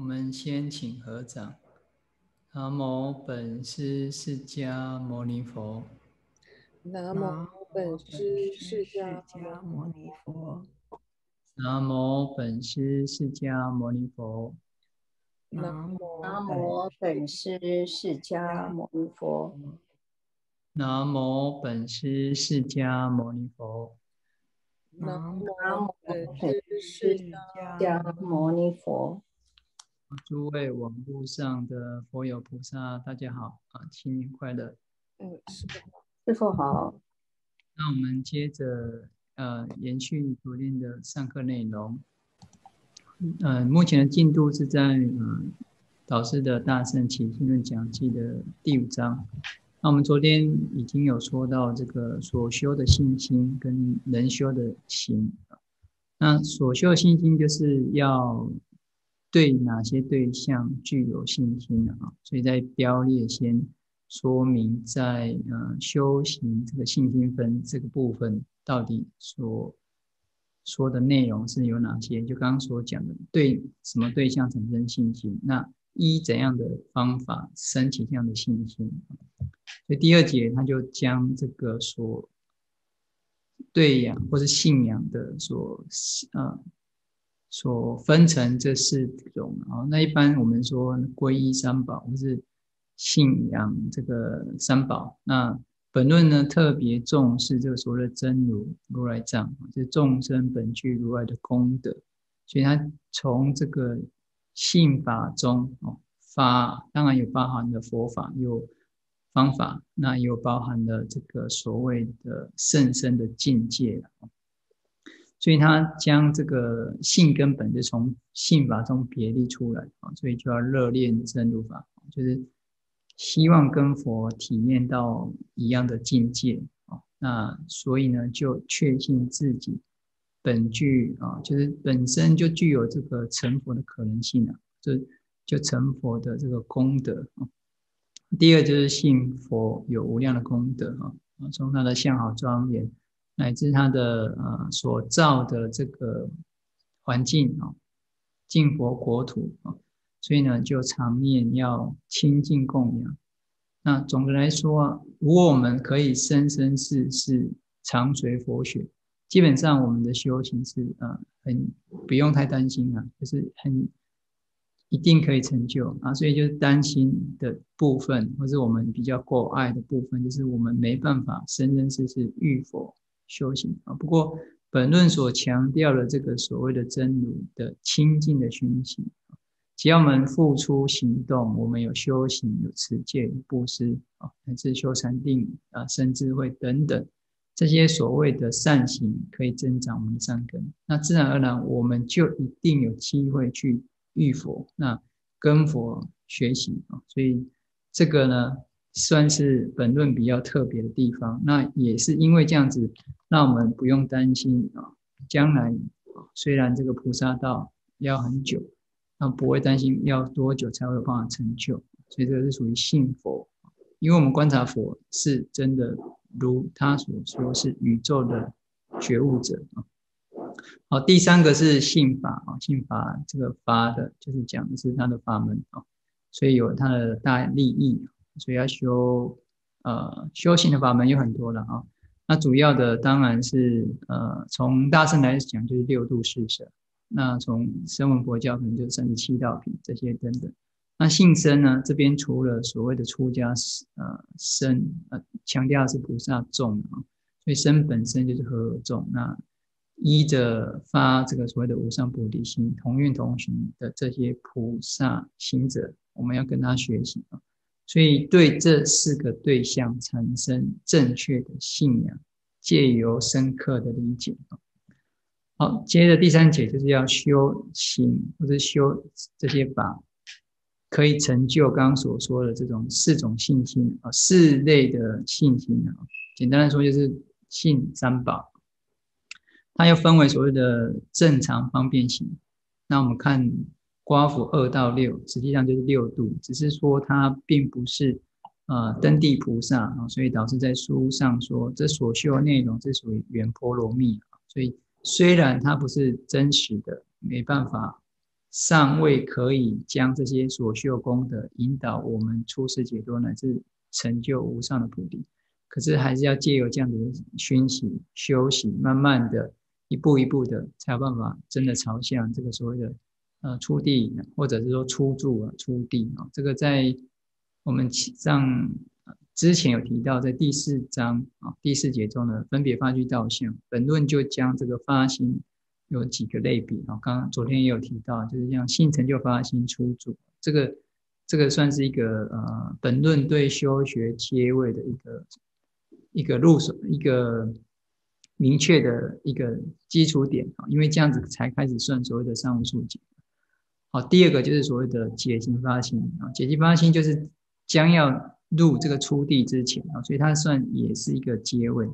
我们先请合掌。南无本师释迦牟尼佛。南无本师释迦牟尼佛。南无本师释迦牟尼佛。南无本师释迦牟尼佛。南无本师释迦牟尼佛。南无本师释迦牟尼佛。诸位网络上的佛友菩萨，大家好啊！新年快乐！嗯，师傅好，师傅好。那我们接着呃，延续昨天的上课内容。嗯，目前的进度是在嗯导师的大圣起心论讲记的第五章。那我们昨天已经有说到这个所修的信心跟能修的行。那所修的信心就是要。对哪些对象具有信心的啊？所以在标列先说明，在呃修行这个信心分这个部分，到底所说的内容是有哪些？就刚刚所讲的，对什么对象产生信心？那一怎样的方法升起这样的信心？所以第二节他就将这个所对仰或是信仰的所呃。所分成这四种。啊，那一般我们说皈依三宝或是信仰这个三宝，那本论呢特别重视这个所谓的真如如来藏，就是众生本具如来的功德，所以他从这个信法中哦法，当然有包含的佛法，有方法，那也有包含了这个所谓的甚深的境界所以他将这个性根本就从性法中别立出来啊，所以就要热恋真如法，就是希望跟佛体验到一样的境界啊。那所以呢，就确信自己本具啊，就是本身就具有这个成佛的可能性啊，就就成佛的这个功德啊。第二就是信佛有无量的功德啊，从他的相好庄严。乃至他的呃所造的这个环境啊，净佛国土啊，所以呢就常念要清净供养。那总的来说，如果我们可以生生世世常随佛学，基本上我们的修行是呃很不用太担心啊，就是很一定可以成就啊。所以就是担心的部分，或是我们比较过爱的部分，就是我们没办法生生世世遇佛。修行啊，不过本论所强调的这个所谓的真如的清净的熏习只要我们付出行动，我们有修行、有持戒、有布施啊，乃至修禅定啊、生智慧等等这些所谓的善行，可以增长我们的善根，那自然而然我们就一定有机会去遇佛，那跟佛学习啊，所以这个呢。算是本论比较特别的地方，那也是因为这样子，那我们不用担心啊，将来虽然这个菩萨道要很久，那不会担心要多久才会有办法成就，所以这个是属于信佛，因为我们观察佛是真的如他所说是宇宙的觉悟者啊。好，第三个是信法啊，信法这个法的就是讲的是他的法门啊，所以有他的大利益。所以要修，呃，修行的法门有很多了啊。那主要的当然是，呃，从大圣来讲就是六度四舍。那从声闻佛教可能就是三十七道品这些等等。那性身呢，这边除了所谓的出家呃身，呃，强调是菩萨众啊。所以身本身就是和合众。那依着发这个所谓的无上菩提心，同运同行的这些菩萨行者，我们要跟他学习啊。所以，对这四个对象产生正确的信仰，借由深刻的理解好，接着第三节就是要修行或者修这些法，可以成就刚刚所说的这种四种信心啊，四类的信心啊。简单来说，就是信三宝。它又分为所谓的正常方便行。那我们看。刮符二到六，实际上就是六度，只是说它并不是呃登地菩萨啊，所以导致在书上说这所修的内容是属于圆波罗蜜啊，所以虽然它不是真实的，没办法尚未可以将这些所修功德引导我们出世解脱，乃至成就无上的菩提。可是还是要借由这样的熏习、修习，慢慢的一步一步的，才有办法真的朝向这个所谓的呃出地，或者是说出住啊、出地啊。这个在我们上之前有提到，在第四章啊第四节中呢，分别发具道相本论就将这个发心有几个类比啊。刚刚昨天也有提到，就是像性成就发心出住，这个这个算是一个呃本论对修学切位的一个。一个入手，一个明确的一个基础点啊，因为这样子才开始算所谓的上无数解。好，第二个就是所谓的解行发心啊，解行发心就是将要入这个出地之前啊，所以它算也是一个阶位。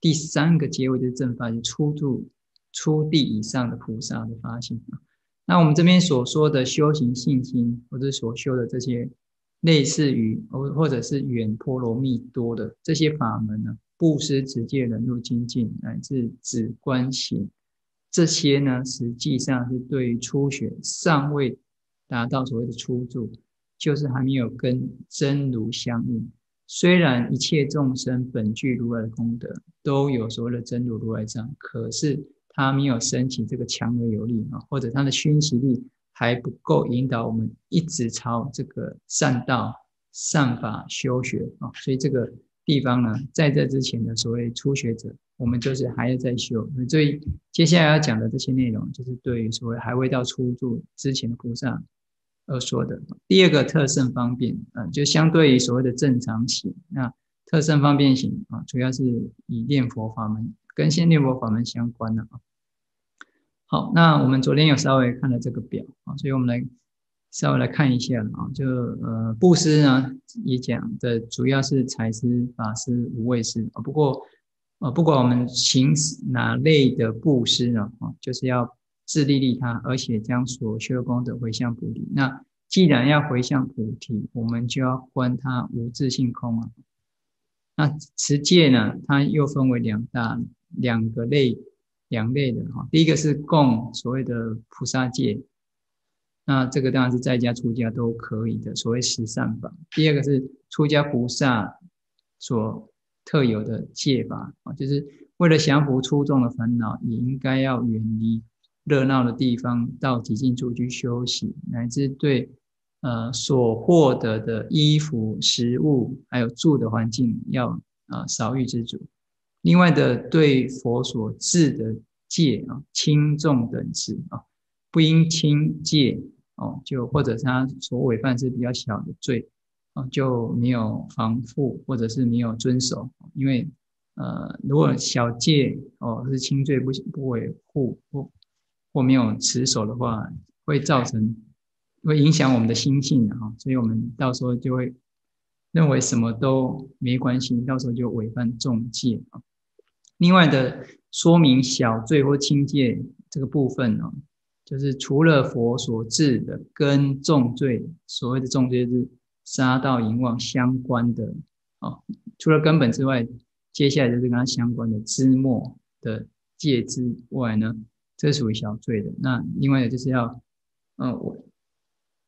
第三个阶位就是正发心，出住出地以上的菩萨的发心啊。那我们这边所说的修行信心，或者所修的这些。类似于或或者是远波罗蜜多的这些法门呢，布施、持戒、忍辱、精进，乃至止观行，这些呢，实际上是对于初学尚未达到所谓的初住，就是还没有跟真如相应。虽然一切众生本具如来的功德，都有所谓的真如如来藏，可是他没有升起这个强而有力啊，或者他的熏习力。还不够引导我们一直朝这个善道、善法修学啊，所以这个地方呢，在这之前的所谓初学者，我们就是还要再修。所以接下来要讲的这些内容，就是对于所谓还未到初住之前的菩萨而说的。第二个特胜方便啊，就相对于所谓的正常行，那特胜方便行啊，主要是以念佛法门跟先念佛法门相关的啊。好，那我们昨天有稍微看了这个表啊，所以我们来稍微来看一下啊，就呃布施呢也讲的主要是财施、法施、无畏施啊。不过呃不管我们行哪类的布施呢啊，就是要自利利他，而且将所修功德回向菩提。那既然要回向菩提，我们就要观他无自性空啊。那持戒呢，它又分为两大两个类。两类的哈，第一个是供所谓的菩萨戒，那这个当然是在家出家都可以的，所谓十善法。第二个是出家菩萨所特有的戒法啊，就是为了降服出众的烦恼，也应该要远离热闹的地方，到极静处去休息，乃至对呃所获得的衣服、食物还有住的环境要啊少欲知足。另外的对佛所制的戒啊，轻重等持啊，不应轻戒哦，就或者他所违犯是比较小的罪啊，就没有防护或者是没有遵守，因为呃，如果小戒哦是轻罪不不维护或或没有持守的话，会造成会影响我们的心性的哈，所以我们到时候就会认为什么都没关系，到时候就违反重戒啊。另外的说明小罪或轻戒这个部分呢，就是除了佛所治的跟重罪，所谓的重罪是杀盗淫妄相关的啊，除了根本之外，接下来就是跟它相关的枝末的戒之外呢，这属于小罪的。那另外的就是要，呃，我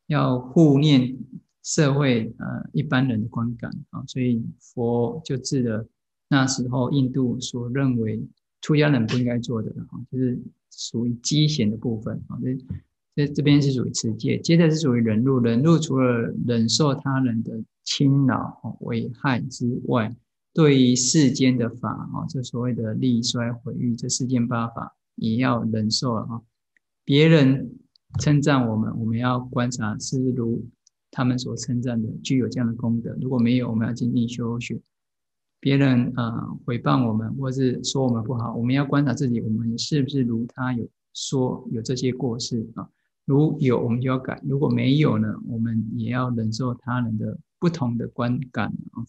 要护念社会呃一般人的观感啊，所以佛就治了。那时候，印度所认为出家人不应该做的哈，就是属于积嫌的部分啊。这这这边是属于持戒，接着是属于忍辱。忍辱除了忍受他人的侵扰、危害之外，对于世间的法啊，这所谓的利衰毁誉这世间八法，也要忍受了哈。别人称赞我们，我们要观察是如他们所称赞的，具有这样的功德。如果没有，我们要精进修学。别人啊诽谤我们，或是说我们不好，我们要观察自己，我们是不是如他有说有这些过失啊？如有，我们就要改；如果没有呢，我们也要忍受他人的不同的观感啊。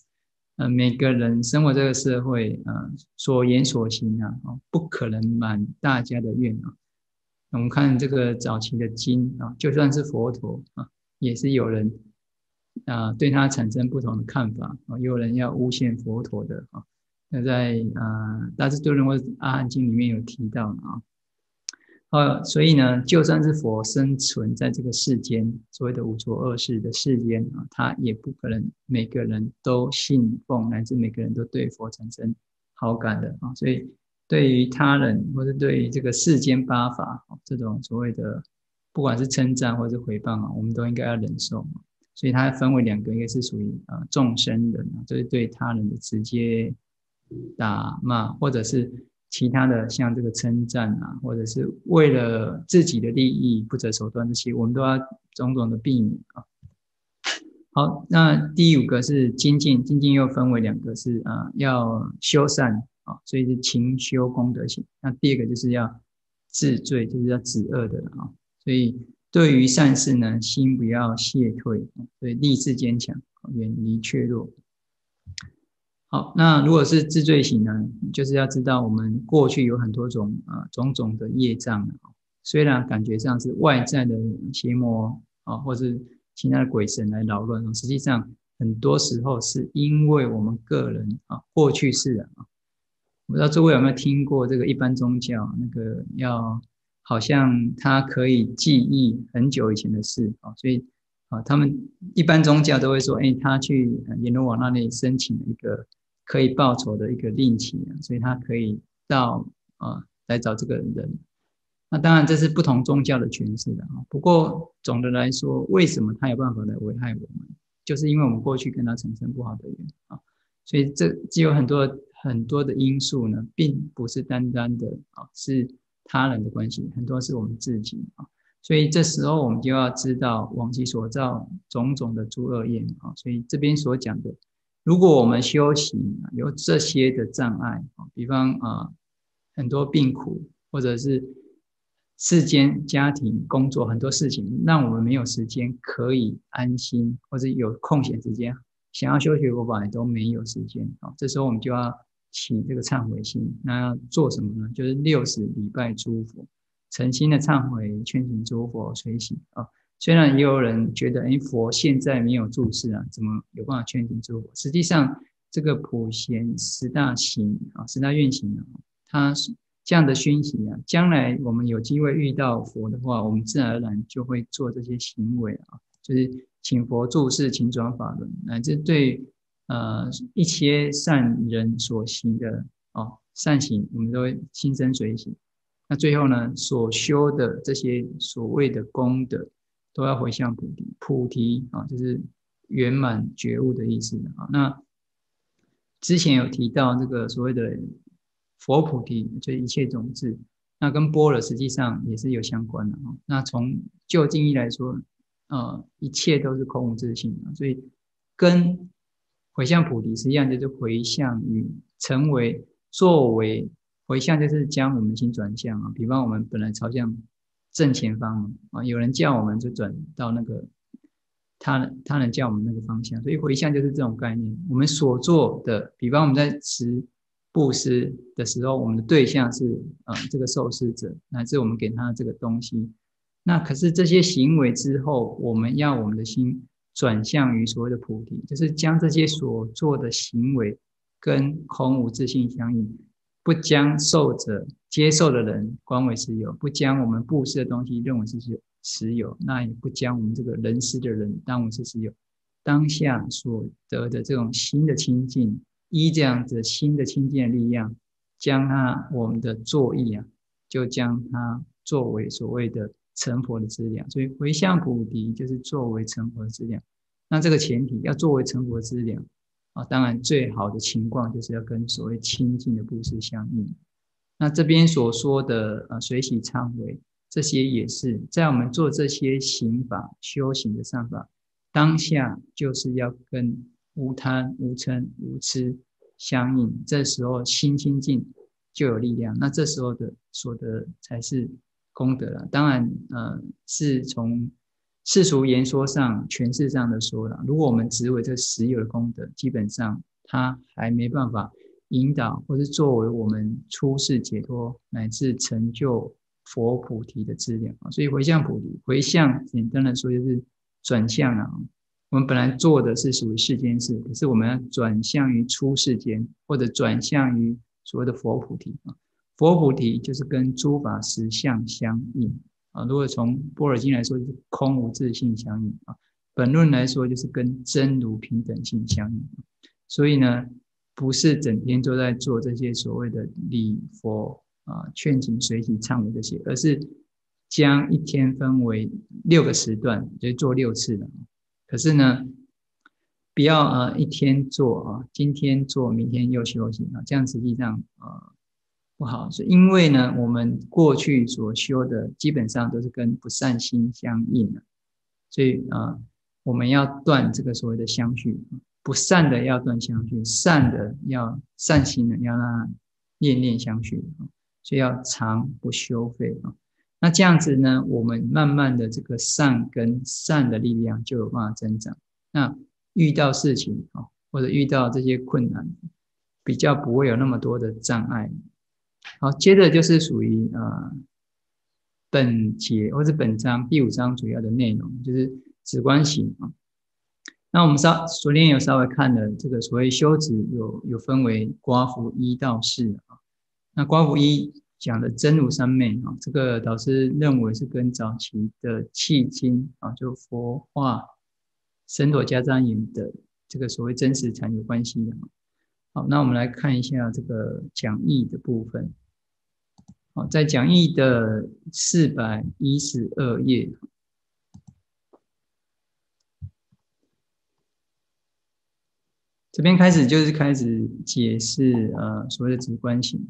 呃，每个人生活这个社会啊，所言所行啊，啊，不可能满大家的愿啊。我们看这个早期的经啊，就算是佛陀啊，也是有人。啊，对他产生不同的看法啊，有人要诬陷佛陀的啊，那在啊《大智度论》或《阿含经》里面有提到啊。呃，所以呢，就算是佛生存在这个世间，所谓的五浊恶世的世间啊，他也不可能每个人都信奉，乃至每个人都对佛产生好感的啊。所以，对于他人或者对于这个世间八法这种所谓的，不管是称赞或者是回谤啊，我们都应该要忍受。所以它分为两个，一个是属于啊众生的，就是对他人的直接打骂，或者是其他的像这个称赞啊，或者是为了自己的利益不择手段这些，我们都要种种的避免啊。好，那第五个是精进，精进又分为两个，是啊要修善啊，所以是勤修功德行。那第二个就是要治罪，就是要止恶的啊，所以。对于善事呢，心不要懈退，所以立志坚强，远离怯弱。好，那如果是自罪行呢，就是要知道我们过去有很多种啊种种的业障虽然感觉上是外在的邪魔啊，或是其他的鬼神来扰乱，实际上很多时候是因为我们个人啊过去式啊。我不知道诸位有没有听过这个一般宗教那个要。好像他可以记忆很久以前的事啊，所以啊，他们一般宗教都会说，哎，他去阎罗王那里申请了一个可以报仇的一个令旗啊，所以他可以到啊来找这个人。那当然这是不同宗教的诠释的啊。不过总的来说，为什么他有办法来危害我们？就是因为我们过去跟他产生不好的缘啊，所以这既有很多很多的因素呢，并不是单单的啊是。他人的关系很多是我们自己啊，所以这时候我们就要知道往昔所造种种的诸恶业啊，所以这边所讲的，如果我们修行有这些的障碍，比方啊很多病苦，或者是世间家庭工作很多事情，让我们没有时间可以安心，或者有空闲时间想要修学佛法也都没有时间啊，这时候我们就要。起这个忏悔心，那要做什么呢？就是六十礼拜诸佛，诚心的忏悔，劝请诸佛随喜啊。虽然也有人觉得，哎，佛现在没有注释啊，怎么有办法劝请诸佛？实际上，这个普贤十大行啊，十大愿行啊，它是这样的熏习啊。将来我们有机会遇到佛的话，我们自然而然就会做这些行为啊，就是请佛注释，请转法轮，乃至对。呃，一些善人所行的哦善行，我们都会心生随喜。那最后呢，所修的这些所谓的功德，都要回向菩提。菩提啊，就是圆满觉悟的意思啊。那之前有提到这个所谓的佛菩提，就是一切种子，那跟波罗实际上也是有相关的啊。那从旧定义来说，呃，一切都是空无自性啊，所以跟回向菩提实际上就是回向与成为作为回向，就是将我们心转向啊。比方我们本来朝向正前方嘛啊，有人叫我们就转到那个他他能叫我们那个方向，所以回向就是这种概念。我们所做的，比方我们在持布施的时候，我们的对象是啊这个受施者，乃至我们给他这个东西。那可是这些行为之后，我们要我们的心。转向于所谓的菩提，就是将这些所做的行为跟空无自性相应，不将受者接受的人观为实有，不将我们布施的东西认为是有实有，那也不将我们这个人施的人当为是实有。当下所得的这种新的清净，依这样子新的清净的力量，将它我们的作意啊，就将它作为所谓的。成佛的资粮，所以回向菩提就是作为成佛的资粮。那这个前提要作为成佛的资粮啊，当然最好的情况就是要跟所谓清净的布施相应。那这边所说的呃随喜忏悔，这些也是在我们做这些行法修行的善法当下，就是要跟无贪无嗔无痴相应。这时候心清净就有力量，那这时候的所得才是。功德了，当然，呃，是从世俗言说上、诠释上的说了。如果我们只为这实有的功德，基本上它还没办法引导，或是作为我们出世解脱乃至成就佛菩提的资粮啊。所以回向菩提，回向简单的说就是转向啊。我们本来做的是属于世间事，可是我们要转向于出世间，或者转向于所谓的佛菩提啊。佛菩提就是跟诸法实相相应啊。如果从波尔经来说，就是空无自性相应啊。本论来说，就是跟真如平等性相应。所以呢，不是整天都在做这些所谓的礼佛啊、劝请随喜忏悔这些，而是将一天分为六个时段，就做六次的。可是呢，不要啊一天做啊，今天做，明天又休息啊，这样实际上啊不好。是因为呢，我们过去所修的基本上都是跟不善心相应的，所以啊，我们要断这个所谓的相续。不善的要断相续，善的要善心的要让念念相续，所以要常不修废啊。那这样子呢，我们慢慢的这个善跟善的力量就有办法增长。那遇到事情啊，或者遇到这些困难，比较不会有那么多的障碍。好，接着就是属于呃本节或者本章第五章主要的内容，就是止观行啊。那我们稍昨天有稍微看了这个所谓修止，有有分为刮胡一到四啊。那刮胡一讲的真如三昧啊，这个导师认为是跟早期的契经啊，就佛化神陀迦旃延的这个所谓真实禅有关系的。好，那我们来看一下这个讲义的部分。好，在讲义的四百一十二页。这边开始就是开始解释呃所谓的直观性。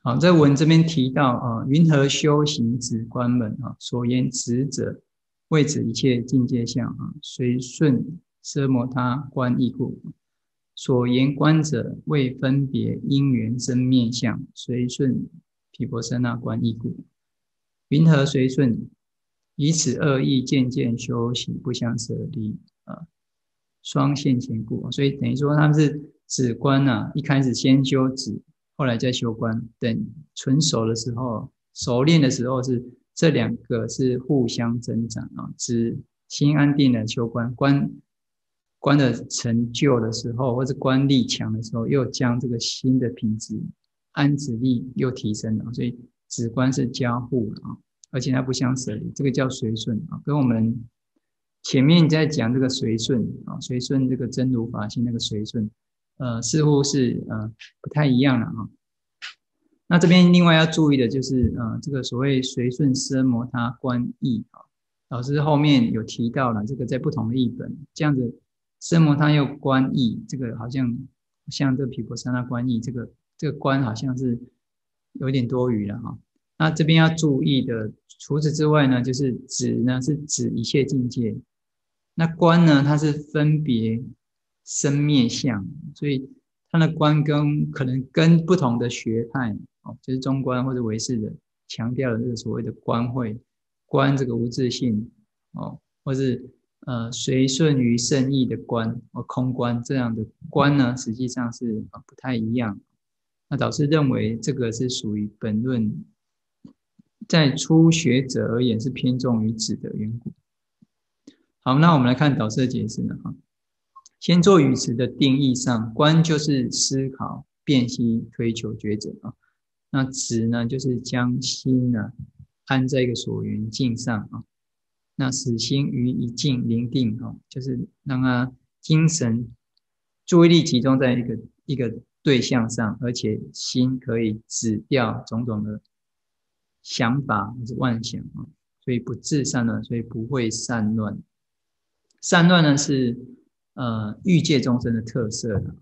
好，在文这边提到啊，云何修行直观门啊？所言直者，谓止一切境界相啊，随顺奢摩他观义故；所言观者，为分别因缘生面相，随顺毗婆舍那观义故。云何随顺？以此恶意渐渐修行，不相舍离啊，双线兼顾，所以等于说他们是止观呐，一开始先修止，后来再修观，等纯熟的时候，熟练的时候是这两个是互相增长啊。指心安定的修观，观观的成就的时候，或者观力强的时候，又将这个心的品质安止力又提升了，所以止观是交互的啊。而且它不相舍离，这个叫随顺啊，跟我们前面在讲这个随顺啊，随顺这个真如法性那个随顺，呃，似乎是呃不太一样了啊。那这边另外要注意的就是，呃，这个所谓随顺奢摩他观义啊，老师后面有提到了这个在不同的译本，这样子奢摩他又观义，这个好像像这毗婆舍那观义，这个这个观好像是有点多余了哈。那这边要注意的。除此之外呢，就是指呢是指一切境界，那观呢它是分别生灭相，所以它的观跟可能跟不同的学派哦，就是中观或者唯识的强调的这个所谓的观会观这个无自性哦，或是呃随顺于圣意的观或空观这样的观呢，实际上是不太一样。那导师认为这个是属于本论。在初学者而言是偏重于指的缘故。好，那我们来看导师的解释呢？哈，先做语词的定义上，观就是思考、辨析、推求抉择啊。那指呢，就是将心呢安在一个所缘境上啊。那使心于一境宁定啊，就是让他精神注意力集中在一个一个对象上，而且心可以止掉种种的。想法或是妄想啊，所以不自散乱，所以不会散乱。散乱呢是呃欲界众生的特色的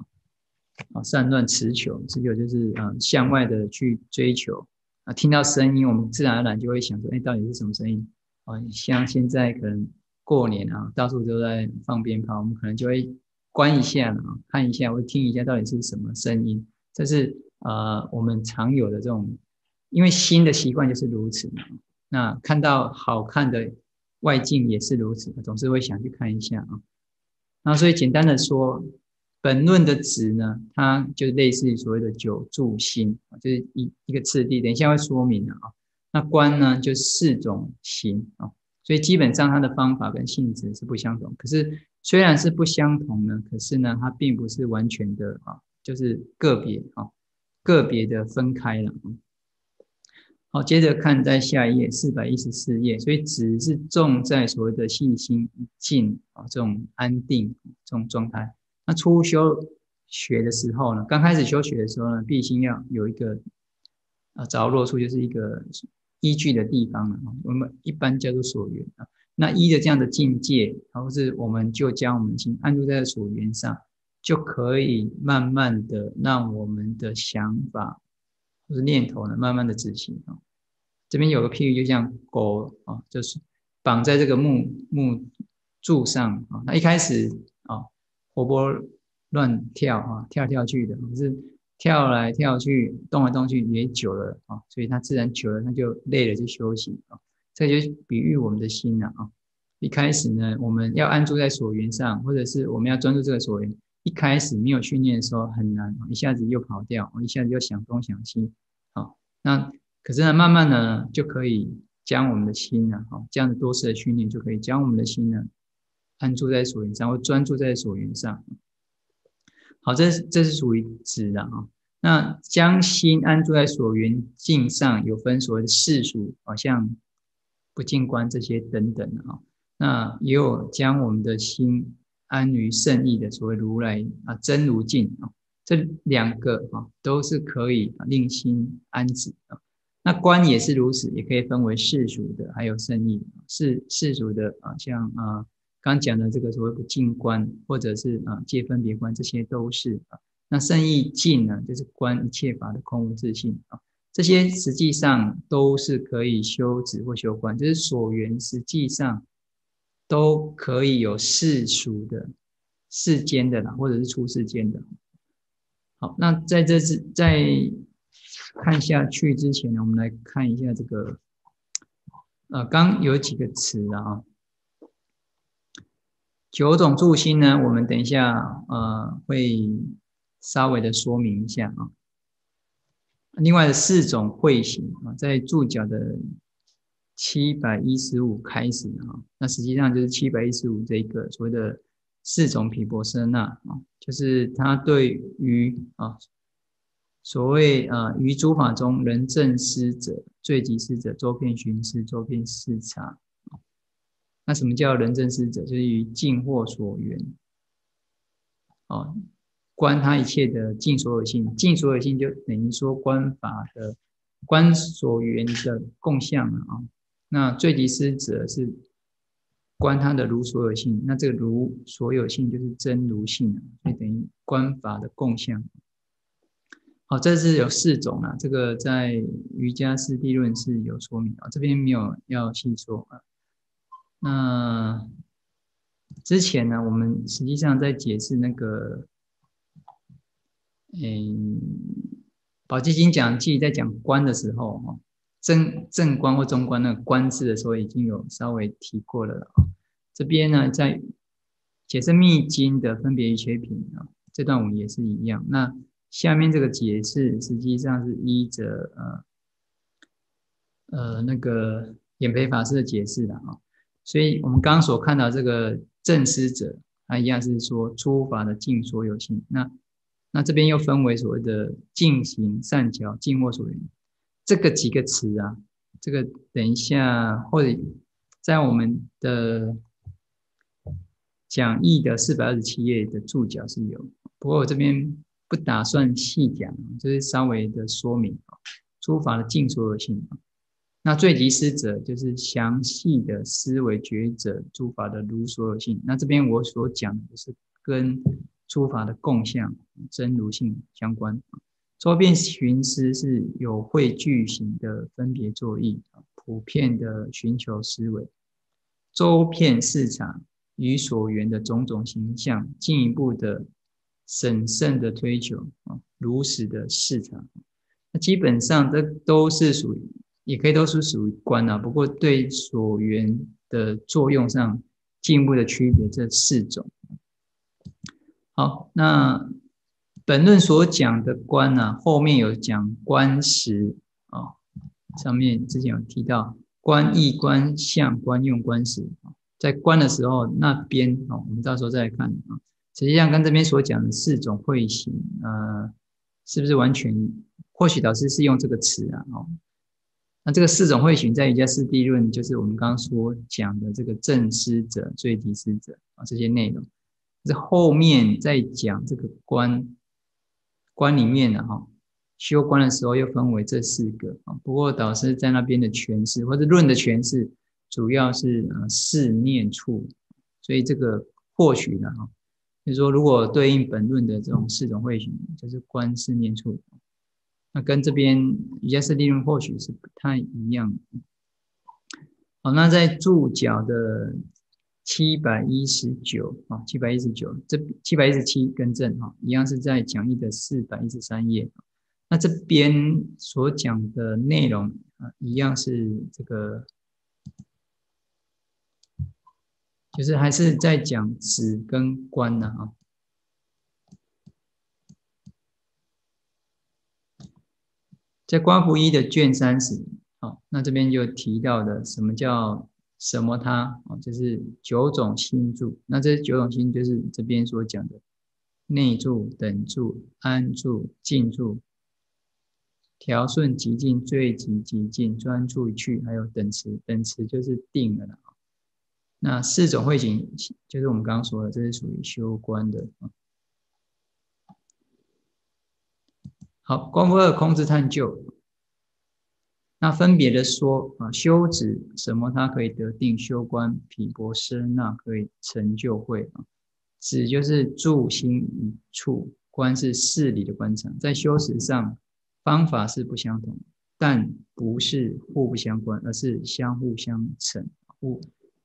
啊，散乱持求，持求就是啊向外的去追求啊，听到声音，我们自然而然就会想说，哎，到底是什么声音啊？像现在可能过年啊，到处都在放鞭炮，我们可能就会关一下啊，看一下，会听一下到底是什么声音。这是呃我们常有的这种。因为心的习惯就是如此嘛，那看到好看的外境也是如此，总是会想去看一下啊。那所以简单的说，本论的止呢，它就类似于所谓的九住心，就是一一个次第，等一下会说明的啊。那观呢，就四种行啊，所以基本上它的方法跟性质是不相同，可是虽然是不相同呢，可是呢，它并不是完全的啊，就是个别啊，个别的分开了。好，接着看在下一页四百一十四页，所以只是重在所谓的信心静啊，这种安定这种状态。那初修学的时候呢，刚开始修学的时候呢，必须要有一个啊，着落处就是一个依据的地方了，我们一般叫做所缘啊。那一的这样的境界，然后是我们就将我们心安住在所缘上，就可以慢慢的让我们的想法或是念头呢，慢慢的执行啊。这边有个譬喻，就像狗啊，就是绑在这个木木柱上啊，那一开始，活泼乱跳啊，跳跳去的，可是跳来跳去，动来动去也久了啊，所以它自然久了，它就累了就休息啊。这就比喻我们的心了啊！一开始呢，我们要安住在所缘上，或者是我们要专注这个所缘，一开始没有训练的时候很难，一下子又跑掉，一下子又想东想西，好，那可是呢，慢慢呢就可以将我们的心呢，好，这样子多次的训练就可以将我们的心呢安住在所缘上，或专注在所缘上。好，这是这是属于指的啊。那将心安住在所缘境上，有分所谓的世俗，好像。不净观这些等等啊，那也有将我们的心安于圣意的所谓如来啊真如境啊，这两个啊都是可以令心安止啊。那观也是如此，也可以分为世俗的，还有圣意。世世俗的啊，像啊刚讲的这个所谓不净观，或者是啊界分别观，这些都是啊。那圣意境呢，就是观一切法的空无自性啊。这些实际上都是可以修止或修观，就是所缘实际上都可以有世俗的、世间的啦，或者是出世间的。好，那在这次在看下去之前呢，我们来看一下这个，呃，刚有几个词啊，九种助心呢，我们等一下呃会稍微的说明一下啊。另外的四种会行啊，在注脚的七百一十五开始啊，那实际上就是七百一十五这个所谓的四种毗婆舍那啊，就是他对于啊所谓啊于诸法中人正师者、最极师者、周遍寻师、周遍视察那什么叫人正师者？就是于尽或所缘啊。观他一切的尽所有性，尽所有性就等于说观法的观所缘的共相啊。那最极师者是观他的如所有性，那这个如所有性就是真如性所以等于观法的共相。好，这是有四种啊，这个在瑜伽师地论是有说明啊，这边没有要细说啊。那之前呢，我们实际上在解释那个。嗯，宝积经讲记在讲观的时候，哈，正正观或中观那个观字的时候，已经有稍微提过了啊。这边呢，在解释密经的分别一切品啊，这段我们也是一样。那下面这个解释实际上是依着呃呃那个演培法师的解释的啊。所以我们刚刚所看到这个正师者，他一样是说诸法的尽所有性。那那这边又分为所谓的进行善巧、静默所缘，这个几个词啊，这个等一下或者在我们的讲义的四百二十七页的注脚是有，不过我这边不打算细讲，就是稍微的说明啊，诸法的尽所有性那最极思者就是详细的思维抉择诸法的如所有性。那这边我所讲的是跟。诸法的共相真如性相关，周遍寻思是有会具行的分别作意普遍的寻求思维，周遍市场与所缘的种种形象，进一步的审慎的推求啊，如实的市场，那基本上这都是属于，也可以都是属于观啊，不过对所缘的作用上进一步的区别这四种。好，那本论所讲的观呢，后面有讲观时啊，上面之前有提到观意、观相、观用、观时，在观的时候，那边哦，我们到时候再来看啊。实际上跟这边所讲的四种会形，呃，是不是完全？或许导师是用这个词啊，哦。那这个四种会形在瑜伽师地论，就是我们刚刚所讲的这个正师者、最低师者啊这些内容。是后面在讲这个观观里面的哈，修观的时候又分为这四个啊。不过导师在那边的诠释或者论的诠释，主要是呃四念处，所以这个或许呢哈，就是说如果对应本论的这种四种会形，就是观四念处，那跟这边瑜伽师利润或许是不太一样。好，那在注脚的。七百一十九啊，七百一十九，这七百一十七更正哈，一样是在讲义的四百一十三页。那这边所讲的内容啊，一样是这个，就是还是在讲子跟观呢啊，在观福一的卷三十，好，那这边就提到的什么叫？什么它啊？就是九种心住。那这九种心就是这边所讲的内住、等住、安住、静住、调顺、极静、最极极静、专注去，还有等持。等持就是定了啊。那四种慧行就是我们刚刚说的，这是属于修观的啊。好，观复二空之探究。那分别的说啊，修止什么？它可以得定修观毗婆舍那可以成就会啊。止就是住心一处，观是事理的观察。在修持上方法是不相同，但不是互不相关，而是相互相成，互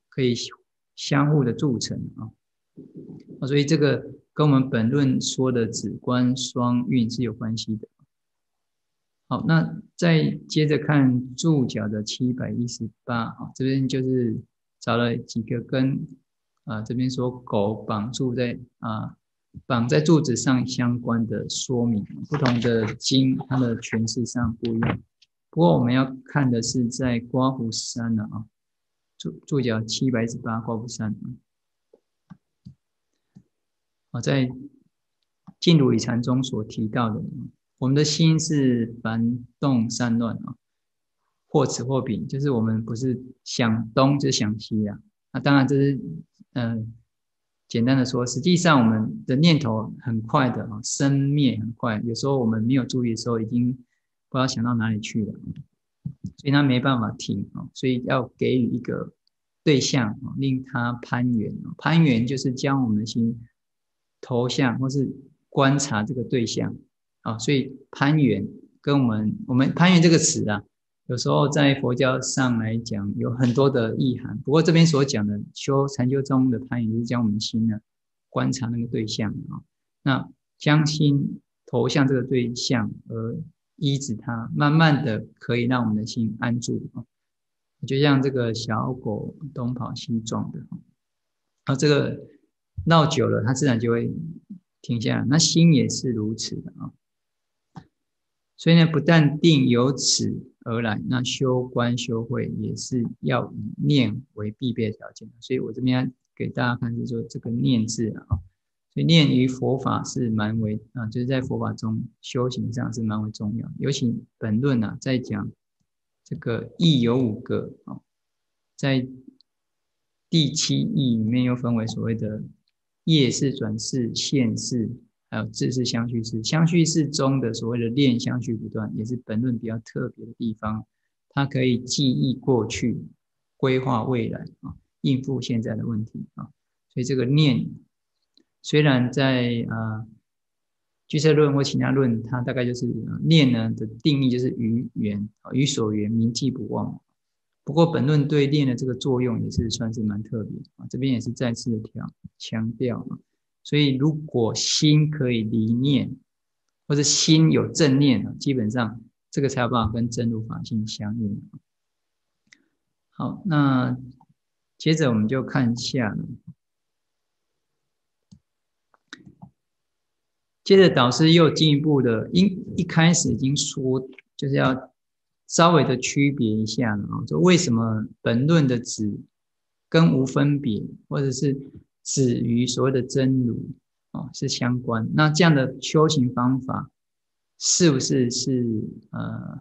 可以相互的助成啊。所以这个跟我们本论说的止观双运是有关系的。好，那再接着看注脚的七百一十八啊，这边就是找了几个跟啊这边说狗绑住在啊绑在柱子上相关的说明，不同的经它的诠释上不一样。不过我们要看的是在刮胡山的啊，注注脚七百一十八刮胡山啊，在净土理禅中所提到的。我们的心是烦动散乱啊，或此或彼，就是我们不是想东就想西啊。那当然这是嗯简单的说，实际上我们的念头很快的啊，生灭很快。有时候我们没有注意的时候，已经不知道想到哪里去了，所以他没办法停啊。所以要给予一个对象啊，令他攀缘啊。攀缘就是将我们的心投向或是观察这个对象。啊，所以攀缘跟我们我们攀缘这个词啊，有时候在佛教上来讲有很多的意涵。不过这边所讲的修禅修中的攀缘，就是将我们心呢观察那个对象啊，那将心投向这个对象而依止它，慢慢的可以让我们的心安住啊。就像这个小狗东跑西撞的啊，这个闹久了，它自然就会停下来。那心也是如此的啊。所以呢，不但定由此而来，那修观修会也是要以念为必备条件。所以我这边给大家看，就说这个念字啊，所以念于佛法是蛮为啊，就是在佛法中修行上是蛮为重要。尤其本论啊，在讲这个义有五个啊，在第七义里面又分为所谓的业事、转世、现世。还有字是相续式，相续式中的所谓的练相续不断，也是本论比较特别的地方。它可以记忆过去，规划未来啊，应付现在的问题啊。所以这个念，虽然在啊俱舍论或其他论，它大概就是念呢的定义就是于缘啊，于所缘铭记不忘。不过本论对念的这个作用也是算是蛮特别啊，这边也是再次的调强调啊。所以，如果心可以离念，或者心有正念基本上这个才有办法跟真如法性相应。好，那接着我们就看一下，接着导师又进一步的，因一开始已经说，就是要稍微的区别一下了啊，说为什么本论的指跟无分别，或者是止于所谓的真如哦，是相关。那这样的修行方法，是不是是呃，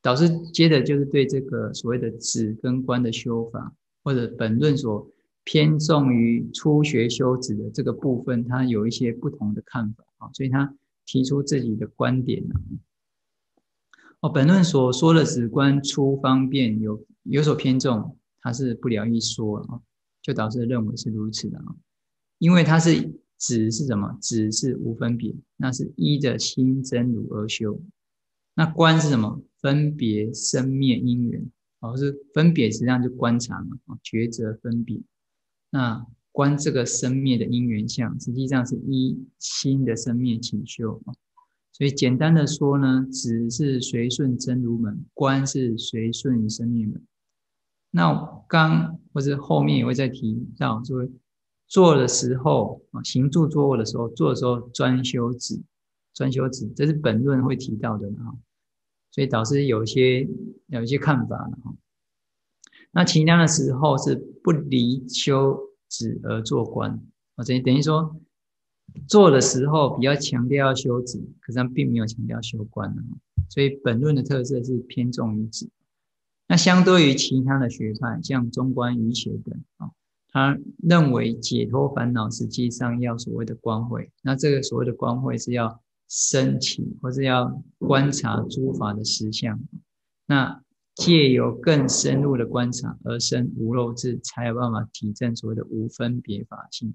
导师接的就是对这个所谓的止跟观的修法，或者本论所偏重于初学修止的这个部分，他有一些不同的看法啊，所以他提出自己的观点呢。哦，本论所说的止观初方便有有所偏重。他是不了一说啊，就导致认为是如此的啊，因为它是指是什么？指是无分别，那是依着心真如而修。那观是什么？分别生灭因缘，哦，是分别实际上就观察嘛，啊，抉择分别。那观这个生灭的因缘相，实际上是依心的生灭起修啊。所以简单的说呢，指是随顺真如门，观是随顺生灭门。那刚或者后面也会再提到，说做的时候啊，行住坐卧的时候，做的时候专修止，专修止，这是本论会提到的哈。所以导师有一些有一些看法了哈。那其他的时候是不离修止而做观，啊，等于等于说做的时候比较强调要修止，可是他并没有强调修观的。所以本论的特色是偏重于止。那相对于其他的学派，像中观、瑜伽等啊，他认为解脱烦恼实际上要所谓的光慧。那这个所谓的光慧是要升起，或是要观察诸法的实相。那借由更深入的观察而生无漏智，才有办法体证所谓的无分别法性。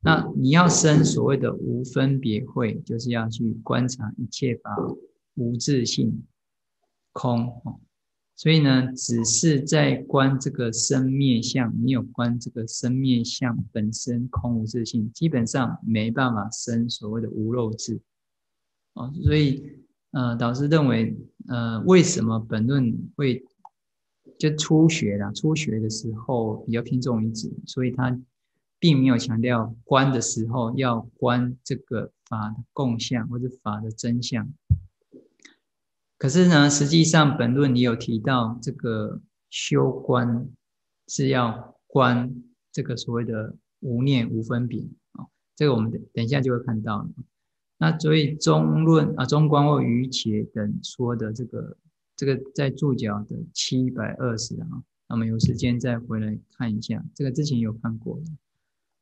那你要生所谓的无分别慧，就是要去观察一切法无自性空。所以呢，只是在观这个生灭相，没有观这个生灭相本身空无自性，基本上没办法生所谓的无漏智。哦，所以呃，导师认为，呃，为什么本论会就初学啦？初学的时候比较偏重于止，所以他并没有强调观的时候要观这个法的共相或者法的真相。可是呢，实际上本论你有提到这个修观是要观这个所谓的无念无分别啊，这个我们等一下就会看到了。那所以中论啊、中观或瑜伽等说的这个这个在注脚的七百二十啊，那么有时间再回来看一下，这个之前有看过。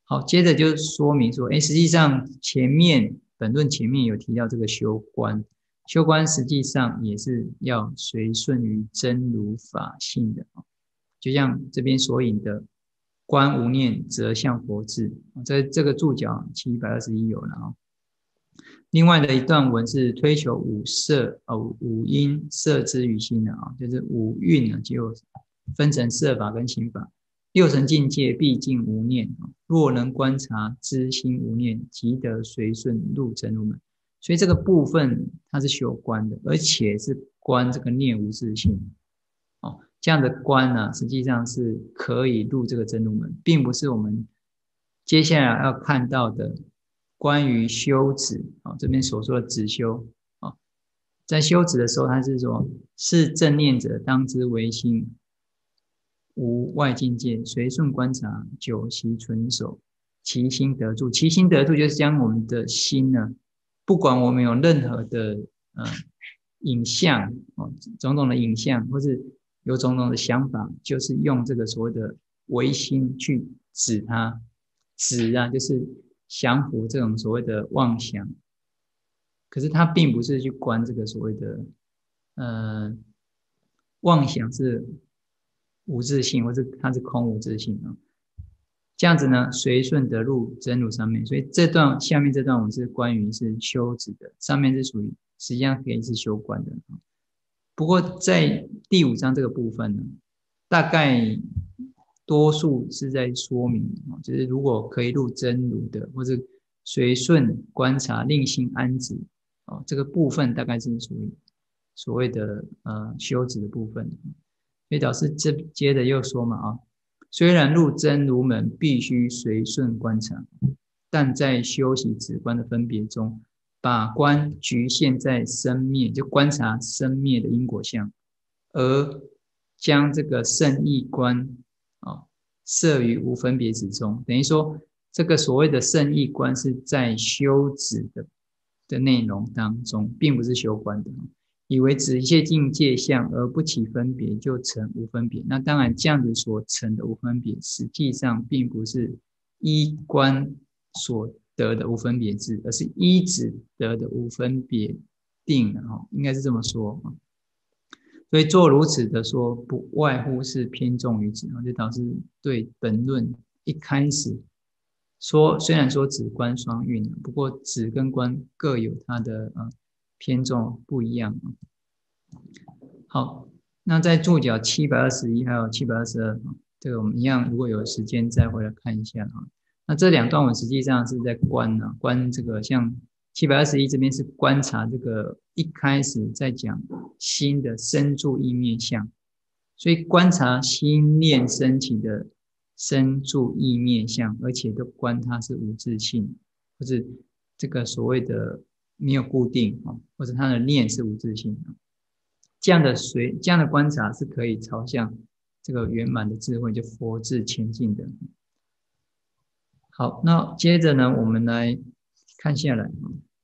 好，接着就说明说，哎，实际上前面本论前面有提到这个修观。修观实际上也是要随顺于真如法性的啊，就像这边所引的“观无念则向佛智”，在这个注脚七百二十一有了啊。另外的一段文是推求五色啊五音色之于心的啊，就是五蕴呢就分成色法跟心法。六层境界毕竟无念啊，若能观察知心无念，即得随顺入真如门。所以这个部分它是修观的，而且是观这个念无自性，哦，这样的观呢，实际上是可以入这个真如门，并不是我们接下来要看到的关于修止啊这边所说的止修啊，在修止的时候，他是说，是正念者当知为心无外境界，随顺观察，久习纯熟，其心得住，其心得住就是将我们的心呢。不管我们有任何的呃影像哦，种种的影像，或是有种种的想法，就是用这个所谓的唯心去指它，指啊，就是降服这种所谓的妄想。可是它并不是去观这个所谓的呃妄想是无自性，或是它是空无自性啊。这样子呢，随顺得入真如上面，所以这段下面这段我是关于是修止的，上面是属于实际上可以是修观的。不过在第五章这个部分呢，大概多数是在说明啊，就是如果可以入真如的，或者随顺观察令心安止哦，这个部分大概是属于所谓的呃修止的部分。所以导师这接着又说嘛啊。虽然入真如门必须随顺观察，但在修习止观的分别中，把观局限在生灭，就观察生灭的因果相，而将这个圣意观啊摄于无分别之中。等于说，这个所谓的圣意观是在修止的的内容当中，并不是修观的。以为指一切境界相而不起分别，就成无分别。那当然，这样子所成的无分别，实际上并不是依观所得的无分别智，而是依止得的无分别定的哈，应该是这么说啊。所以做如此的说，不外乎是偏重于止啊，就导致对本论一开始说，虽然说指观双运，不过指跟观各有它的啊。偏重不一样好，那在注脚七百二十一还有七百二十二这个我们一样，如果有时间再回来看一下啊。那这两段我实际上是在观呢，观这个像七百二十一这边是观察这个一开始在讲心的生住意面相，所以观察心念升起的生住意面相，而且都观它是无自性，或是这个所谓的。没有固定啊，或者他的念是无自性的，这样的随这样的观察是可以朝向这个圆满的智慧，就佛智前进的。好，那接着呢，我们来看下来，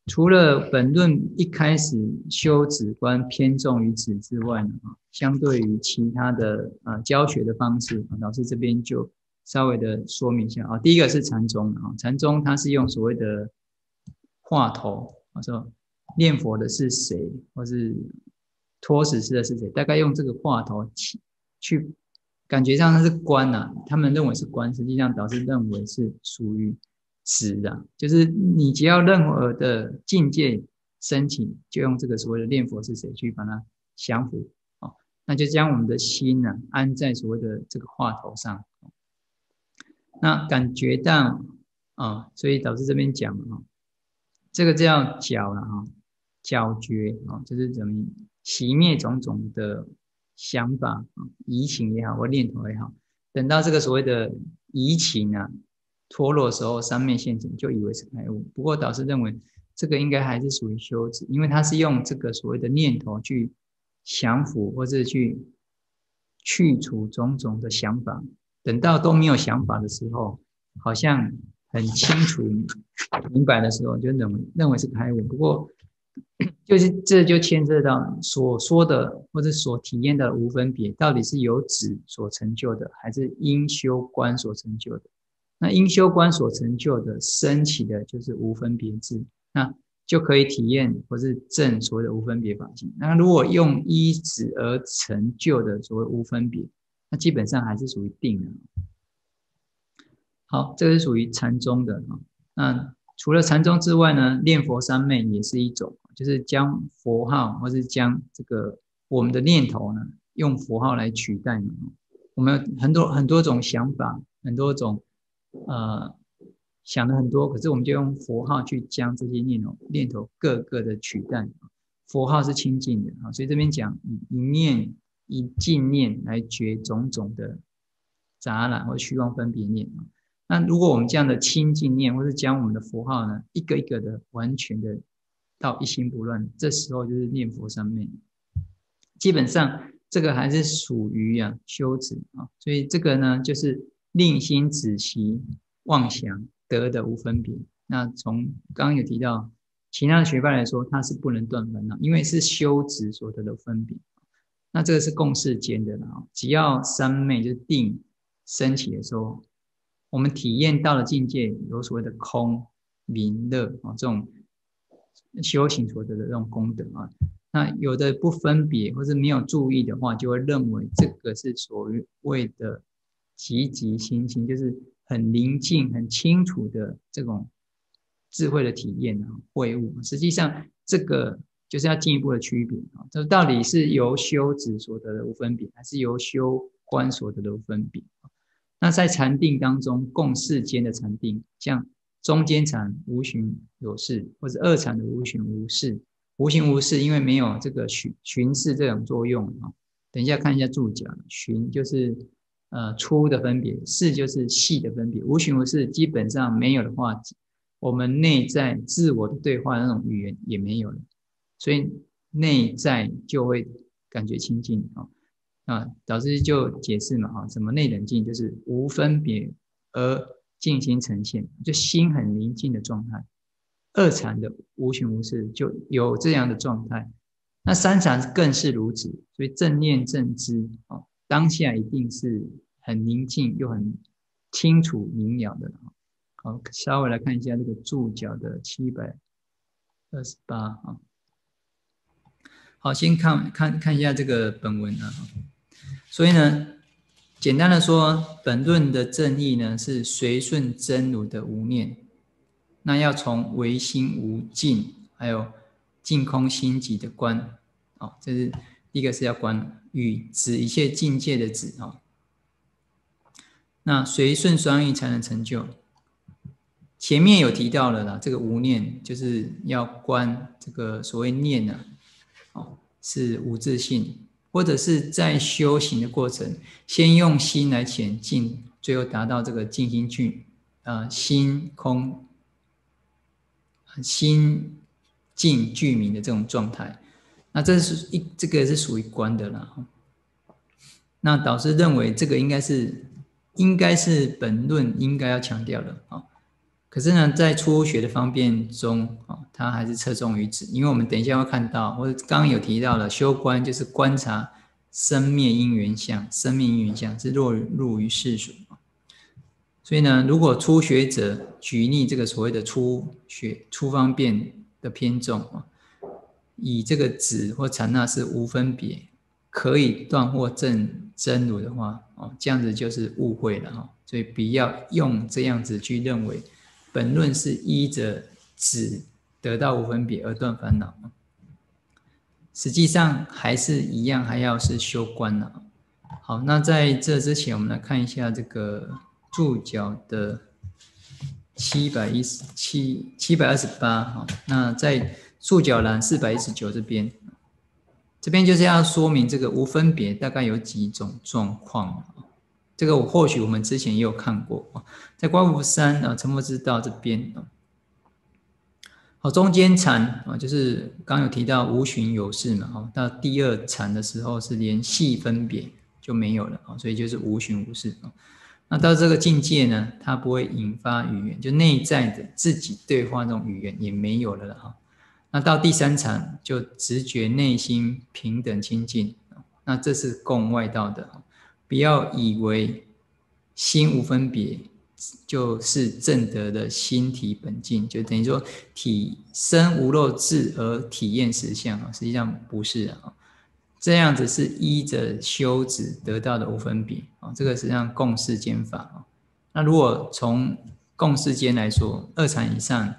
除了本论一开始修止观偏重于止之外呢，啊，相对于其他的啊教学的方式啊，老师这边就稍微的说明一下啊。第一个是禅宗啊，禅宗它是用所谓的话头。我说念佛的是谁，或是托死师的是谁？大概用这个话头去去，感觉上他是观呐，他们认为是观，实际上导师认为是属于死的，就是你只要任何的境界升起，就用这个所谓的念佛是谁去把它降服哦，那就将我们的心呢安在所谓的这个话头上，那感觉到啊，所以导师这边讲啊。这个叫觉了哈，觉觉啊，就是怎么熄灭种种的想法啊，移情也好，或念头也好，等到这个所谓的移情啊脱落的时候，三昧现前，就以为是开悟。不过导师认为，这个应该还是属于修止，因为他是用这个所谓的念头去降服，或者去去除种种的想法。等到都没有想法的时候，好像。很清楚明白的时候，就认为认为是开悟。不过，就是这就牵涉到所说的或者所体验的无分别，到底是由止所成就的，还是因修观所成就的？那因修观所成就的升起的，就是无分别智，那就可以体验或是证所谓的无分别法性。那如果用依止而成就的所谓无分别，那基本上还是属于定的。好，这个是属于禅宗的啊。那除了禅宗之外呢，念佛三昧也是一种，就是将佛号或是将这个我们的念头呢，用佛号来取代嘛。我们很多很多种想法，很多种呃想的很多，可是我们就用佛号去将这些念头念头各个的取代。佛号是清净的啊，所以这边讲以一念以净念来绝种种的杂染或虚妄分别念啊。那如果我们这样的清净念，或是将我们的符号呢，一个一个的完全的到一心不乱，这时候就是念佛三昧。基本上这个还是属于啊修止啊，所以这个呢就是令心止息妄想得的无分别。那从刚刚有提到其他的学派来说，它是不能断分的，因为是修止所得的分别。那这个是共世间的啊，只要三昧就是定升起的时候。我们体验到了境界，有所谓的空、明、乐啊，这种修行所得的这种功德啊。那有的不分别或是没有注意的话，就会认为这个是所谓的积极心性，就是很宁静、很清楚的这种智慧的体验啊，会悟。实际上，这个就是要进一步的区别啊，这到底是由修止所得的无分别，还是由修观所得的无分别？那在禅定当中，共世间的禅定，像中间禅无形有事，或者二禅的无形无事，无形无事，因为没有这个寻寻视这种作用啊。等一下看一下注脚，寻就是呃粗的分别，事就是细的分别，无形无事基本上没有的话，我们内在自我的对话那种语言也没有了，所以内在就会感觉清净啊。啊，导师就解释嘛，哈，什么内冷静就是无分别而静心呈现，就心很宁静的状态。二禅的无寻无事就有这样的状态，那三禅更是如此。所以正念正知啊，当下一定是很宁静又很清楚明了的。好，稍微来看一下这个注脚的七百二十八啊。好，先看看看一下这个本文啊。所以呢，简单的说，本论的正义呢是随顺真如的无念，那要从唯心无尽，还有净空心极的观，哦，这是一个是要观与指一切境界的指哦。那随顺双运才能成就。前面有提到了啦，这个无念就是要观这个所谓念呢，哦，是无自性。或者是在修行的过程，先用心来前进，最后达到这个静心具，啊，心空、心静具明的这种状态。那这是一这个是属于观的了。那导师认为这个应该是应该是本论应该要强调的啊。可是呢，在初学的方便中啊，它还是侧重于止，因为我们等一下会看到，我刚刚有提到了修观，就是观察生灭因缘相，生命因缘相是落入于世俗所以呢，如果初学者举例这个所谓的初学初方便的偏重啊，以这个止或禅那是无分别，可以断或证真如的话哦，这样子就是误会了哈。所以不要用这样子去认为。本论是依着只得到无分别而断烦恼，实际上还是一样，还要是修观呢。好，那在这之前，我们来看一下这个注脚的七百一十七七百二十八哈。那在注脚栏四百一十九这边，这边就是要说明这个无分别大概有几种状况。这个我或许我们之前也有看过啊，在观湖山啊，沉默之道这边啊，好，中间禅啊，就是刚有提到无寻有事嘛，哈，到第二禅的时候是连细分别就没有了啊，所以就是无寻无事啊。那到这个境界呢，它不会引发语言，就内在的自己对话那种语言也没有了了哈。那到第三禅就直觉内心平等清净那这是共外道的。不要以为心无分别就是正德的心体本净，就等于说体身无漏智而体验实相啊，实际上不是啊，这样子是依着修止得到的无分别啊，这个实际上共世间法啊。那如果从共世间来说，二禅以上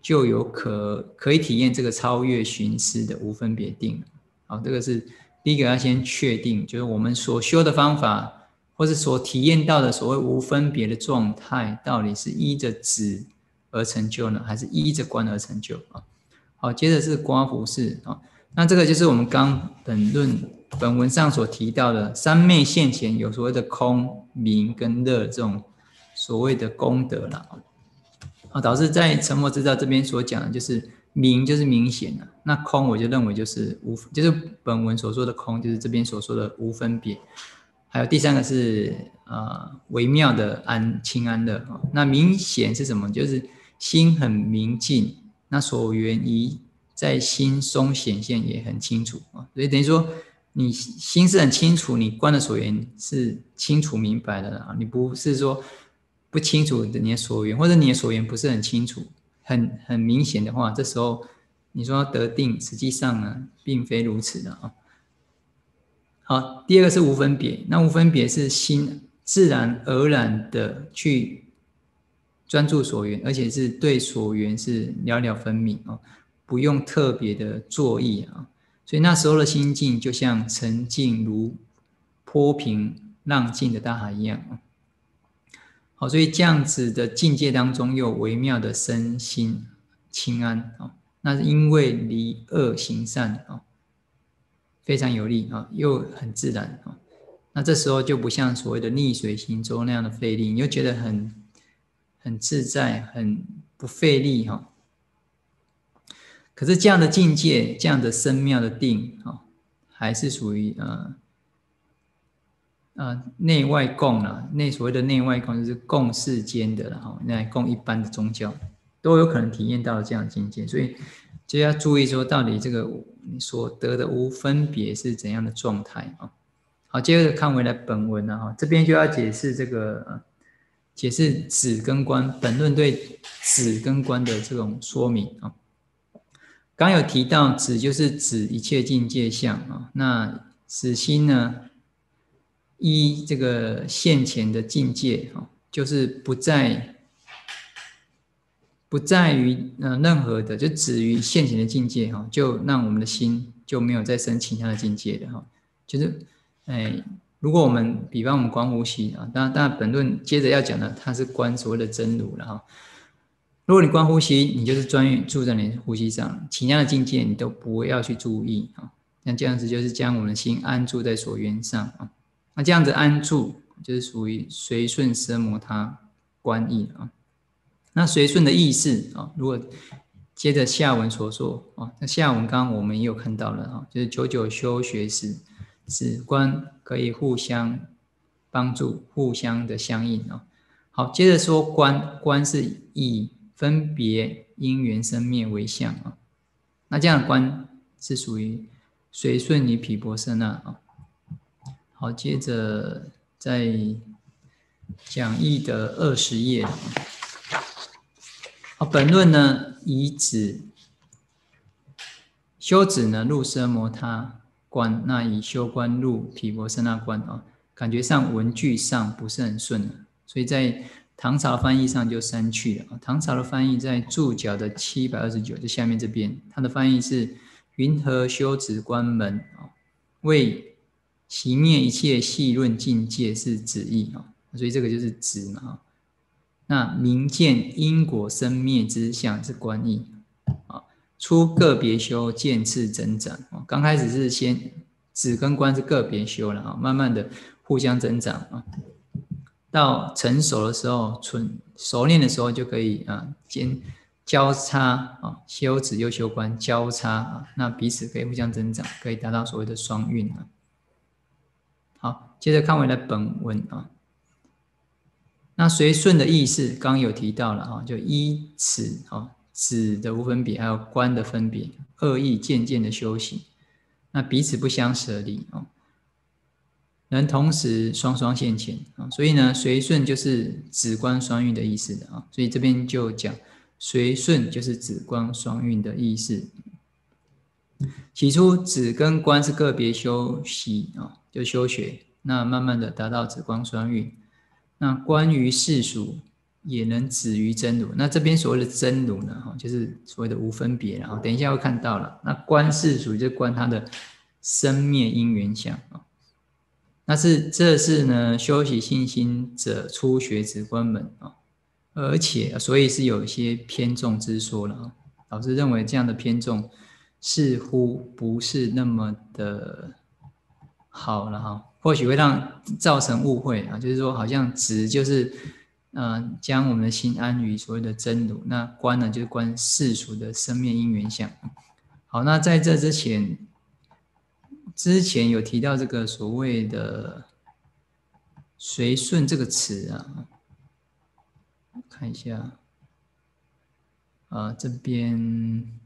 就有可可以体验这个超越寻思的无分别定，好，这个是。第一个要先确定，就是我们所修的方法，或是所体验到的所谓无分别的状态，到底是依着止而成就呢，还是依着观而成就啊？好，接着是刮胡式啊，那这个就是我们刚本论本文上所提到的三昧现前有所谓的空明跟乐这种所谓的功德了啊，导致在沉默之道这边所讲的就是。明就是明显的，那空我就认为就是无，就是本文所说的空，就是这边所说的无分别。还有第三个是啊微妙的安清安乐啊，那明显是什么？就是心很明净，那所缘一在心中显现也很清楚啊，所以等于说你心是很清楚，你观的所缘是清楚明白的啊，你不是说不清楚你的所缘，或者你的所缘不是很清楚。很很明显的话，这时候你说得定，实际上呢，并非如此的啊。好，第二个是无分别，那无分别是心自然而然的去专注所缘，而且是对所缘是了了分明啊，不用特别的作意啊，所以那时候的心境就像沉静如波平浪静的大海一样啊。好，所以这样子的境界当中，又微妙的身心清安啊，那是因为离恶行善啊，非常有力啊，又很自然啊。那这时候就不像所谓的逆水行舟那样的费力，你又觉得很很自在，很不费力哈。可是这样的境界，这样的深妙的定啊，还是属于呃啊内外共啊，内所谓的内外共就是共世间的哈，那共一般的宗教都有可能体验到了这样的境界，所以就要注意说，到底这个你所得的无分别是怎样的状态啊？好，接着看回来本文了哈，这边就要解释这个解释子跟观本论对子跟观的这种说明啊。刚有提到子就是指一切境界相啊，那子心呢？一这个现前的境界哈，就是不在不在于呃任何的，就止于现前的境界哈，就让我们的心就没有再生其他的境界的哈。就是哎，如果我们比方我们观呼吸啊，当然当然本论接着要讲的，它是观所谓的真如了哈。如果你观呼吸，你就是专注住在你呼吸上，其他的境界你都不要去注意啊。那这样子就是将我们的心安住在所缘上啊。那这样子安住，就是属于随顺奢摩他观意啊。那随顺的意思啊，如果接着下文所说啊，那下文刚刚我们也有看到了啊，就是九九修学时，止观可以互相帮助，互相的相应啊。好，接着说观，观是以分别因缘生灭为相啊。那这样的观是属于随顺于毗婆舍那啊。好，接着在讲义的二十页。好，本论呢以指修止呢入奢摩他观，那以修观入毗婆舍那观啊，感觉上文句上不是很顺了，所以在唐朝翻译上就删去了。唐朝的翻译在注脚的七百二十九，就下面这边，它的翻译是云何修止观门啊？为熄灭一切细论境界是旨意啊，所以这个就是止嘛。那明见因果生灭之相是观意啊。出个别修渐次增长啊。刚开始是先止跟观是个别修了啊，慢慢的互相增长啊。到成熟的时候，纯熟练的时候就可以啊，兼交叉啊，修止又修观交叉啊，那彼此可以互相增长，可以达到所谓的双运啊。好，接着看回来本文啊。那随顺的意思，刚刚有提到了哈，就依此啊，子的无分别，还有观的分别，恶意渐渐的修行，那彼此不相舍离啊，能同时双双现前啊。所以呢，随顺就是子观双运的意思的啊。所以这边就讲随顺就是子观双运的意思。起初止跟观是个别修习啊。就修学，那慢慢的达到紫光双运。那关于世俗，也能止于真如。那这边所谓的真如呢，哈，就是所谓的无分别。然后等一下会看到了。那观世俗就观它的生灭因缘相啊。那是这是呢修习信心者初学止观门啊。而且所以是有一些偏重之说了啊。老师认为这样的偏重似乎不是那么的。好了哈，或许会让造成误会啊，就是说好像止就是，嗯，将我们的心安于所谓的真如，那观呢就是观世俗的生灭因缘相。好，那在这之前，之前有提到这个所谓的随顺这个词啊，看一下，啊这边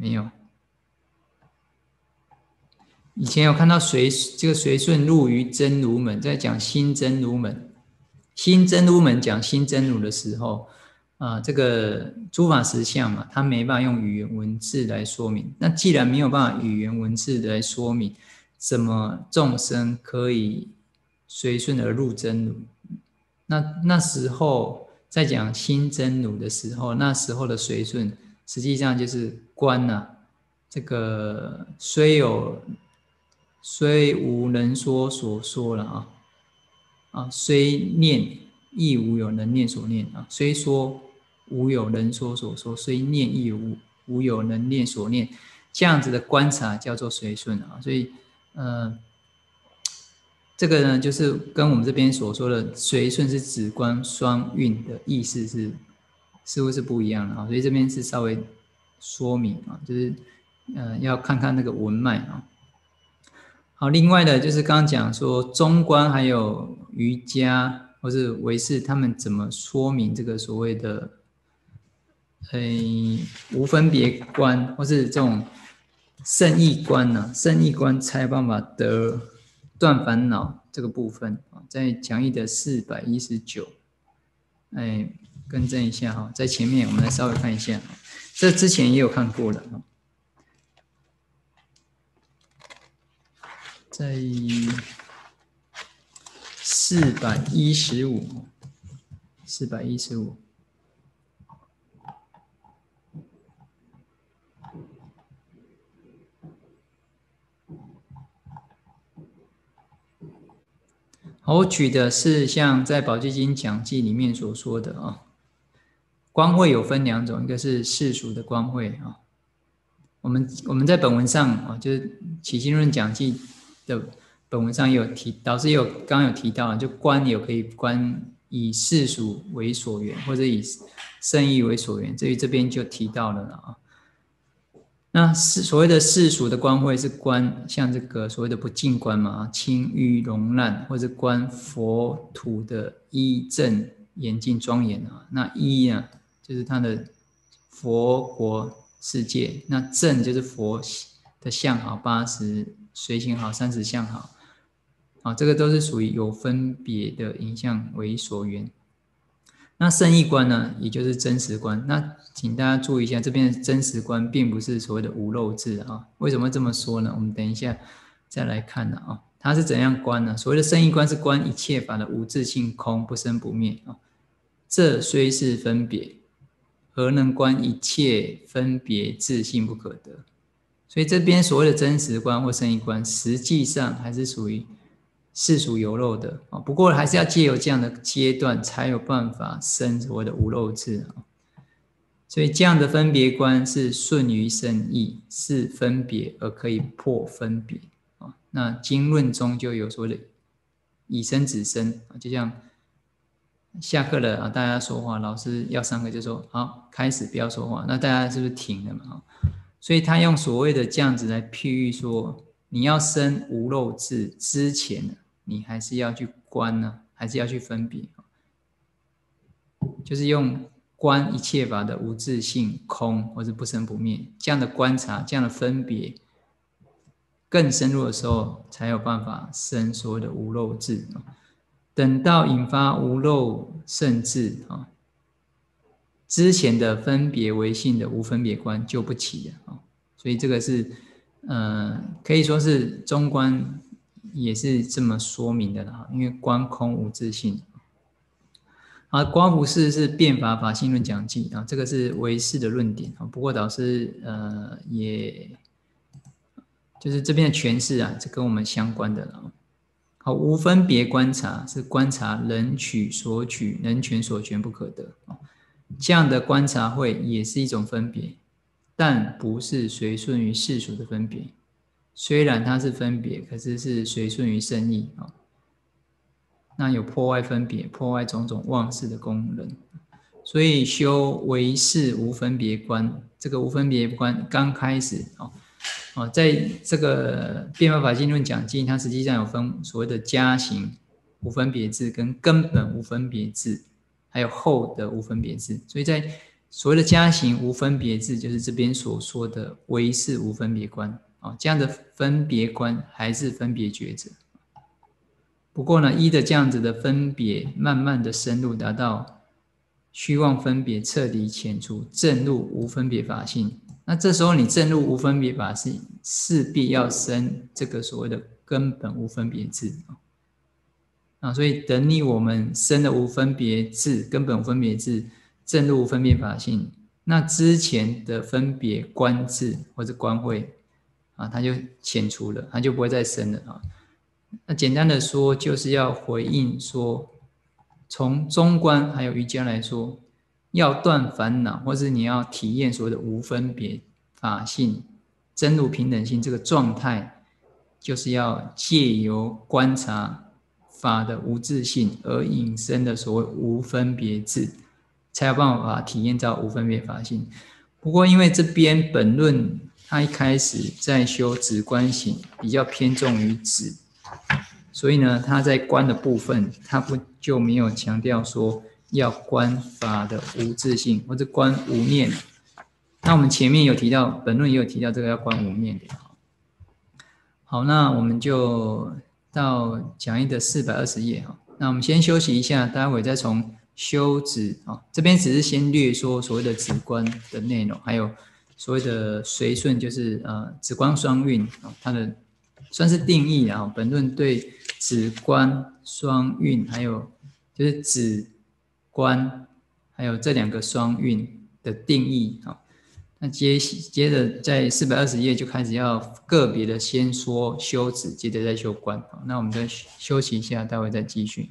没有。以前有看到随这个随顺入于真如门，在讲新真如门，新真如门讲新真如的时候，啊，这个诸法实相嘛，它没办法用语言文字来说明。那既然没有办法语言文字来说明，怎么众生可以随顺而入真如？那那时候在讲新真如的时候，那时候的随顺，实际上就是观呐，这个虽有。虽无人说所说了啊，啊，虽念亦无有人念所念啊，虽说无有人说所说，虽念亦无无有人念所念，这样子的观察叫做随顺啊。所以，呃，这个呢，就是跟我们这边所说的随顺是指观双运的意思是似乎是不一样的啊。所以这边是稍微说明啊，就是呃，要看看那个文脉啊。好，另外的就是刚刚讲说中观还有瑜伽或是唯识，他们怎么说明这个所谓的，诶无分别观或是这种圣意观呢？圣意观才有办法得断烦恼这个部分啊，在讲义的四百一十九，哎，更正一下哈，在前面我们来稍微看一下，这之前也有看过了啊。在四百一十五，四百一十五。好，我举的是像在《宝积经讲记》里面所说的啊，光会有分两种，一个是世俗的光会啊。我们我们在本文上啊，就是《起心论讲记》。的本文上有提，导师有刚刚有提到，就观有可以观以世俗为所缘，或者以圣意为所缘。至于这边就提到了了啊。那是所谓的世俗的观会是观，像这个所谓的不净观嘛，清玉容烂，或者观佛土的一正严净庄严啊。那一啊，就是它的佛国世界，那正就是佛的相好八十。随行好，三十相好，啊，这个都是属于有分别的影像为所缘。那圣意观呢，也就是真实观。那请大家注意一下，这边的真实观并不是所谓的无漏智啊。为什么这么说呢？我们等一下再来看呢啊，它是怎样观呢？所谓的圣意观是观一切法的无自性空不生不灭啊。这虽是分别，何能观一切分别自性不可得？所以这边所谓的真实观或生意观，实际上还是属于世俗有漏的啊。不过还是要借由这样的阶段，才有办法生所谓的无漏智啊。所以这样的分别观是顺于生意，是分别而可以破分别啊。那经论中就有所谓的以生止生啊，就像下课了啊，大家说话，老师要上课就说好，开始不要说话，那大家是不是停了嘛？所以他用所谓的这样子来譬喻说，你要生无漏智之前，你还是要去观呢，还是要去分别，就是用观一切法的无自性空或者不生不灭这样的观察，这样的分别更深入的时候，才有办法生所谓的无漏智等到引发无漏甚至啊。之前的分别为性的无分别观就不起了啊，所以这个是，呃，可以说是中观也是这么说明的了因为观空无自性。啊，光伏式是变法法性论讲记啊，这个是唯识的论点啊。不过导师呃，也就是这边的诠释啊，是跟我们相关的了。好，无分别观察是观察人取所取，人全所全不可得啊。这样的观察会也是一种分别，但不是随顺于世俗的分别。虽然它是分别，可是是随顺于圣意啊。那有破坏分别、破坏种种妄事的功能。所以修唯识无分别观，这个无分别观刚开始啊哦，在这个变法法性论讲经，它实际上有分所谓的加行无分别智跟根本无分别智。还有后的无分别智，所以在所谓的加行无分别智，就是这边所说的唯是无分别观啊，这样的分别观还是分别抉择。不过呢，一的这样子的分别，慢慢的深入，达到虚妄分别彻底遣除，正入无分别法性。那这时候你正入无分别法性，势必要生这个所谓的根本无分别智啊。啊，所以等你我们生的无分别智，根本无分别智，正入无分别法性，那之前的分别观智或者观慧，啊，它就遣除了，它就不会再生了啊。那简单的说，就是要回应说，从中观还有瑜伽来说，要断烦恼，或是你要体验所谓的无分别法性，真如平等性这个状态，就是要借由观察。法的无自性而引申的所谓无分别智，才有办法体验到无分别法性。不过，因为这边本论它一开始在修止观行，比较偏重于止，所以呢，它在观的部分，它不就没有强调说要观法的无自性或者观无念。那我们前面有提到，本论也有提到这个要观无念的。好，那我们就到讲义的四百二十页哈。那我们先休息一下，待会再从。修止啊，这边只是先略说所谓的止观的内容，还有所谓的随顺，就是呃止观双运啊，它的算是定义啊。本论对止观双运，还有就是止观，还有这两个双运的定义啊。那接接着在四百二十页就开始要个别的先说修止，接着再修观。那我们再休息一下，待会再继续。